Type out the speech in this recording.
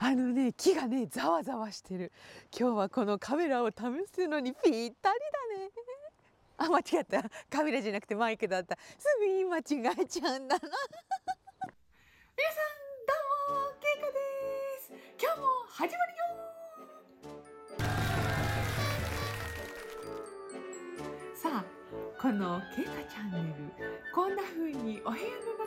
あのね木がねざわざわしてる。今日はこのカメラを試すのにぴったりだね。あ間違った。カメラじゃなくてマイクだった。すぐ言い間違えちゃうんだな。皆さんどうもけいかです。今日も始まるよ。さあこのけいかチャンネルこんな風にお部屋の